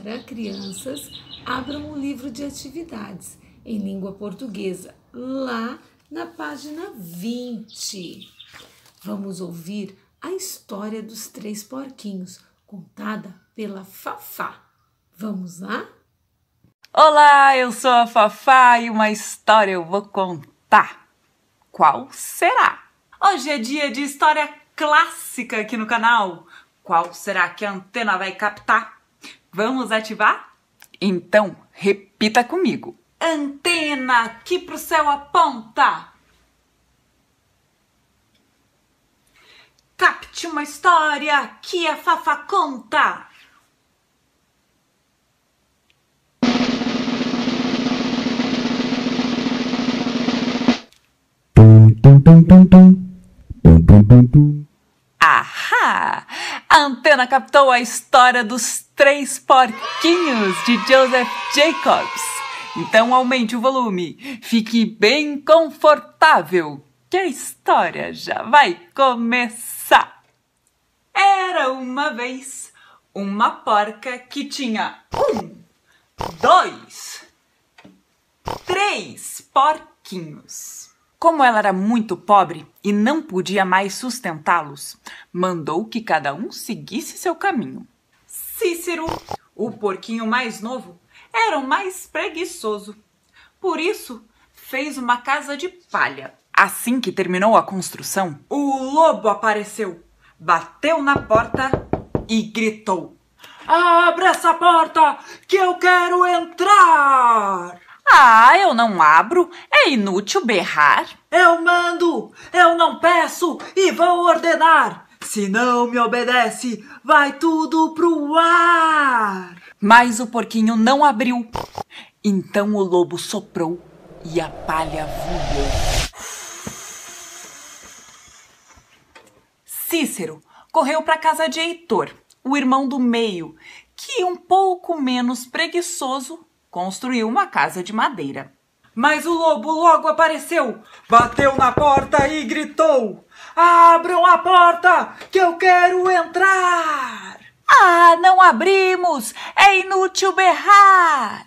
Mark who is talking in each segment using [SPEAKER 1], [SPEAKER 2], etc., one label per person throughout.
[SPEAKER 1] Agora, crianças, abram o livro de atividades em língua portuguesa, lá na página 20. Vamos ouvir a história dos três porquinhos, contada pela Fafá. Vamos lá?
[SPEAKER 2] Olá, eu sou a Fafá e uma história eu vou contar. Qual será? Hoje é dia de história clássica aqui no canal. Qual será que a antena vai captar? Vamos ativar? Então, repita comigo. Antena que pro céu aponta. Capte uma história que a Fafa conta. Ahá! A antena captou a história dos três porquinhos de Joseph Jacobs. Então aumente o volume, fique bem confortável, que a história já vai começar. Era uma vez uma porca que tinha um, dois, três porquinhos. Como ela era muito pobre e não podia mais sustentá-los, mandou que cada um seguisse seu caminho. Cícero, o porquinho mais novo, era o mais preguiçoso. Por isso, fez uma casa de palha. Assim que terminou a construção, o lobo apareceu, bateu na porta e gritou: Abra essa porta que eu quero entrar! Ah, eu não abro. É inútil berrar. Eu mando, eu não peço e vou ordenar. Se não me obedece, vai tudo pro ar. Mas o porquinho não abriu. Então o lobo soprou e a palha voou. Cícero correu para casa de Heitor, o irmão do meio, que um pouco menos preguiçoso construiu uma casa de madeira. Mas o lobo logo apareceu, bateu na porta e gritou: Abram a porta, que eu quero entrar! Ah, não abrimos! É inútil berrar!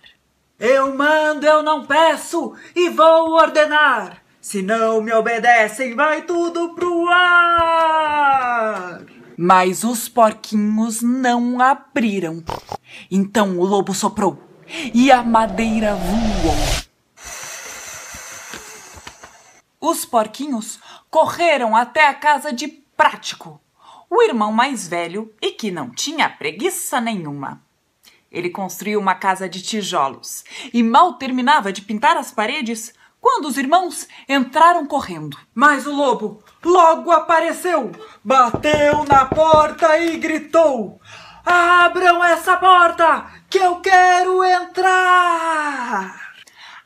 [SPEAKER 2] Eu mando, eu não peço e vou ordenar. Se não me obedecem, vai tudo pro ar! Mas os porquinhos não abriram. Então o lobo soprou e a madeira voou. Os porquinhos correram até a casa de Prático, o irmão mais velho e que não tinha preguiça nenhuma. Ele construiu uma casa de tijolos e mal terminava de pintar as paredes quando os irmãos entraram correndo. Mas o lobo logo apareceu, bateu na porta e gritou: Abram essa porta que eu quero entrar!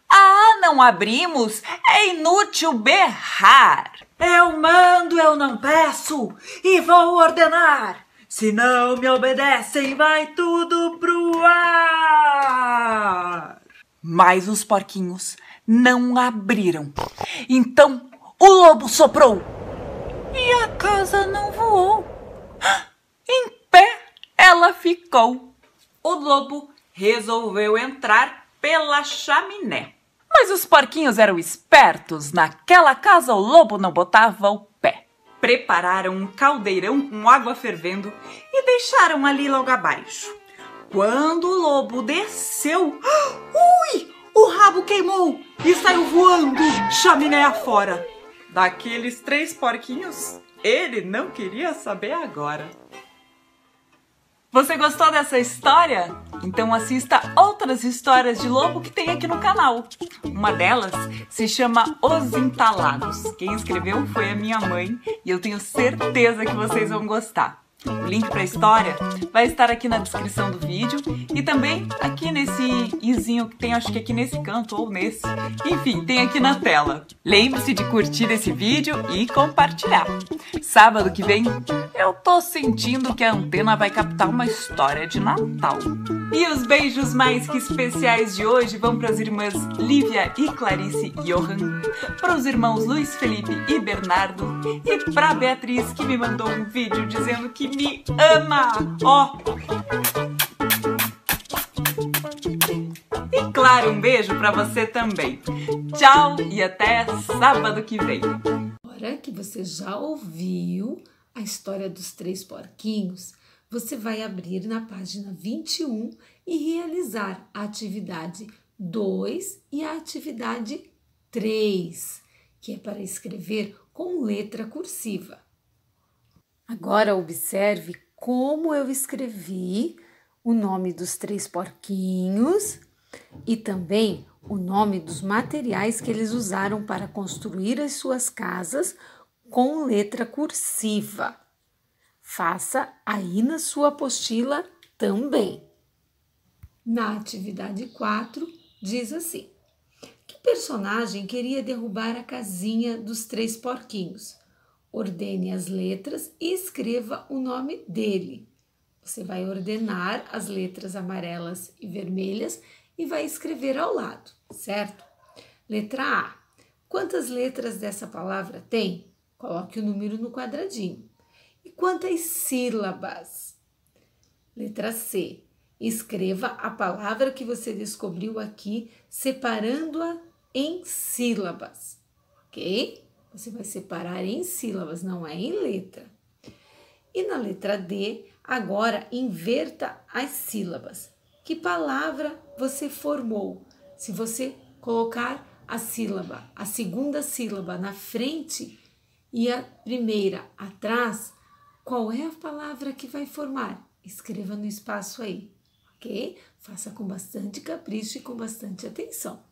[SPEAKER 2] Ah, não abrimos? É inútil berrar. Eu mando, eu não peço e vou ordenar. Se não me obedecem, vai tudo pro ar. Mas os porquinhos não abriram. Então o lobo soprou e a casa não voou. Pé ela ficou. O lobo resolveu entrar pela chaminé. Mas os porquinhos eram espertos. Naquela casa o lobo não botava o pé. Prepararam um caldeirão com água fervendo e deixaram ali logo abaixo. Quando o lobo desceu, ui, o rabo queimou e saiu voando chaminé afora. Daqueles três porquinhos, ele não queria saber agora. Você gostou dessa história? Então assista outras histórias de lobo que tem aqui no canal. Uma delas se chama Os Entalados. Quem escreveu foi a minha mãe e eu tenho certeza que vocês vão gostar. O link para a história vai estar aqui na descrição do vídeo e também aqui nesse izinho que tem, acho que aqui nesse canto ou nesse. Enfim, tem aqui na tela. Lembre-se de curtir esse vídeo e compartilhar. Sábado que vem, eu tô sentindo que a antena vai captar uma história de Natal. E os beijos mais que especiais de hoje vão para as irmãs Lívia e Clarice Johan, para os irmãos Luiz Felipe e Bernardo e para Beatriz que me mandou um vídeo dizendo que me ama. Ó. Oh. claro, um beijo para você também. Tchau e até sábado que vem.
[SPEAKER 1] Agora que você já ouviu a história dos três porquinhos, você vai abrir na página 21 e realizar a atividade 2 e a atividade 3, que é para escrever com letra cursiva. Agora observe como eu escrevi o nome dos três porquinhos e também o nome dos materiais que eles usaram para construir as suas casas com letra cursiva. Faça aí na sua apostila também. Na atividade 4, diz assim: Que personagem queria derrubar a casinha dos três porquinhos? Ordene as letras e escreva o nome dele. Você vai ordenar as letras amarelas e vermelhas e vai escrever ao lado, certo? Letra A. Quantas letras dessa palavra tem? Coloque o número no quadradinho. E quantas sílabas? Letra C. Escreva a palavra que você descobriu aqui, separando-a em sílabas, ok? Você vai separar em sílabas, não é em letra. E na letra D, Agora inverta as sílabas. Que palavra você formou? Se você colocar a sílaba, a segunda sílaba na frente e a primeira atrás, qual é a palavra que vai formar? Escreva no espaço aí, ok? Faça com bastante capricho e com bastante atenção.